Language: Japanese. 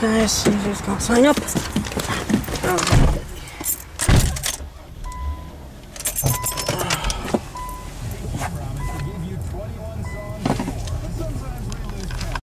guys, you just gotta sign up.